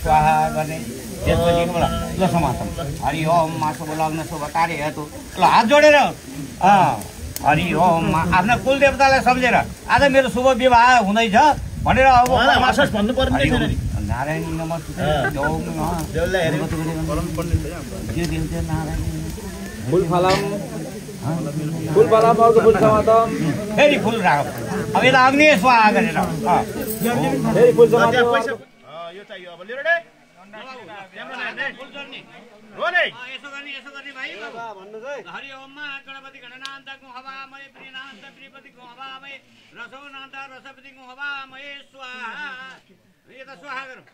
स्वाहा गर्ने त्यसपछि हरि ओम मा शुभ लग्न शुभ कार्य हेतु ल हात जोडेर हरि ओम आफ्ना कुलदेवतालाई सम्झेर आज मेरो शुभ विवाह हुँदैछ भनेर अब उहाँलाई मासस भन्नुपर्ने हरि थिएन ओम, नि नारायणी नमस्ते अँ। ओम नमः देउललाई हेऱ्यो। त्यो दिन चाहिँ नारायणी फुल फलाम फुल फलाम अर्को फुल समातम फेरि फुल राख अब यता अग्नि स्वाहा गरेर यो चाहियो अब। लिएर गणपति गणनान्तको हवामय प्रियनान्त प्रियपतिको हवामय रसोनान्त रसपतिको हवामय स्वाहा। यता स्वाहा गरौँ।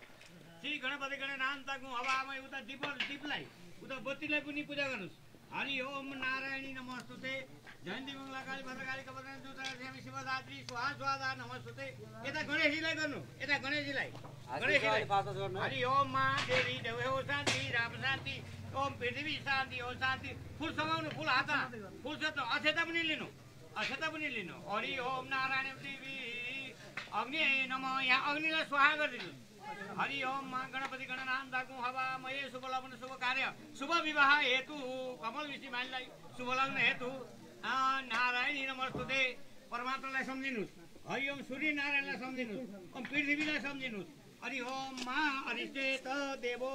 श्री गणपति गणनान्तको हवामय उता दीप दीपलाई उता बत्तीलाई पनि पूजा गर्नुहोस्। हरि ओम नारायणी नमस्तुते। जयन्ती मङ्गला काली भद्रकाली कपदन दुता श्यामी शिवदात्री स्वाहा स्वाहा नमस्तुते। यता गणेशजीलाई गर्नु यता गणेशजीलाई। गणेशजीलाई। हरि ओम मा देवी देव हो शान्ति राम शान्ति ओम पृथ्वी शान्ति हो शान्ति। फुल समाउनु फुल हातमा फुल त अक्षता पनि लिनु अक्षता पनि लिनु। हरि ओम नारायण देवी अग्नि नम यहाँ अग्निलाई स्वाहा गरिदिनु। हरि ओम मा गणपति गणनान्दाको हवा मय शुभ लग्न शुभ कार्य। शुभ विवाह हेतु कमल विषी मानिलाई शुभ लग्न हेतु। नारायणी नमस्तुते। परमात्मालाई सम्झिनुहोस्। हरि ओम सूर्य नारायणलाई सम्झिनुहोस्। ओम पृथ्वीलाई सम्झिनुहोस्। हरि ओम मा हरिश्चेत देवो।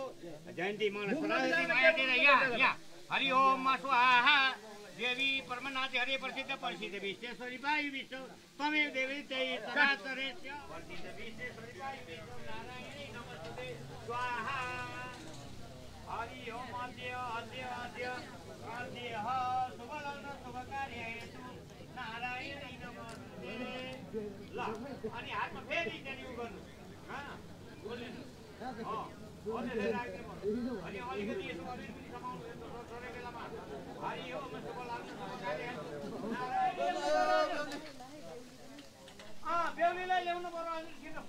जयन्ती मन सरस्वती माया हरि ओम मा स्वाहा। देवी परमनाथी हरे प्रसिद्ध प्रसिद्ध विश्वेश्वरी पाई विश्व तमेव देवी त्यही चराचरेश्य प्रसिद्ध विश्वेश्वरी पाई विश्व नारायणी नमस्ते स्वाहा हरि ओम अद्य अद्य अद्य अद्य ह शुभ कार्य हेतु नारायणी नमस्ते ल अनि हातमा फेरि त्यहाँनिर उ गर्नु बोल्नु। अलिकति यसो अलिअलि पनि समाउनु यस्तो छोडेको बेलामा हरि ओम शुभ लग्न शुभ कार्य हेतु नारायणी अँ, बेहुलीलाई ल्याउनु पर्यो अनि छिटो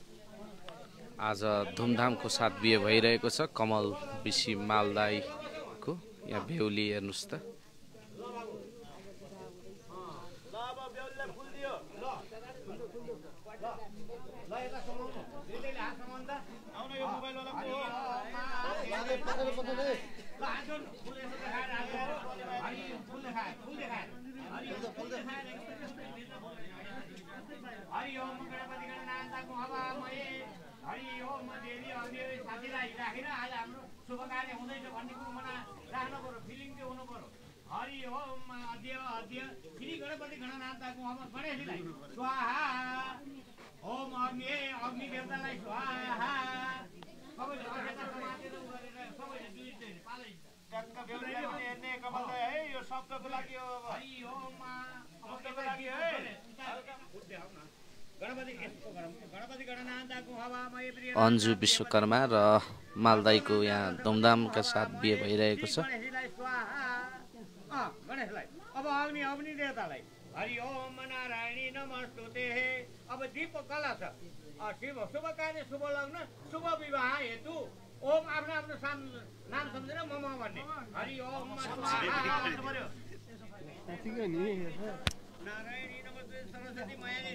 आज धुमधामको साथ बिहे भइरहेको छ। कमल बिसी मालदाईको यहाँ बेहुली हेर्नुहोस् त ल अब बेहुलीलाई फुल दियो ल यता समाउनु दुईटैले हात समाउनु त आउन यो मोबाइलवाला हरि पो हो। ओम मा ल हात जोड्नु फुल यसो देखाएर हात हरि फुल देखाए फुल देखाए हरि ओम फुल देखाएर हरि ओम गणपति गणनाथको हवामय हरि ओम देवी अग्नि साथीलाई राखेर आज हाम्रो शुभ कार्य हुँदैछ भन्ने कुरो मना राख्नु पर्यो फिलिङ चाहिँ हुनु पर्यो हरि ओम अद्य अद्य। श्री गणपति गणनाथको हवा गणेशजीलाई स्वाहा। ओम अग्नि अग्नि देवतालाई स्वाहा। सबैले अक्षता समातेर उ गरेर सबैले दुई पालै है यो शब्दको लागि हो अब। हरि ओम शब्दको लागि है गणपति यस्तो गरौँ गणपति गणनाथको हवामय प्रिय अन्जु विश्वकर्मा र मालदाईको यहाँ धुमधामका साथ बिहे भइरहेको छ। अब अग्नि अग्नि देवतालाई। हरि ओम नारायणी नमस्तुते। अब दीप कला छ। शुभ कार्य शुभ लग्न शुभ विवाह हेतु। ओम आफ्नो आफ्नो नाम सम्झेर मम भन्ने। हरि ओम नारायणी नमस्ते सरस्वती मयानी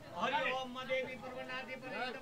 हरि ओम देवी पर्वनादि पर्यंत